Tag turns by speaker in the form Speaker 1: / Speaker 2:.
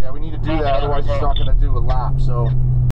Speaker 1: Yeah, we need to do that, otherwise he's not going to do a lap. So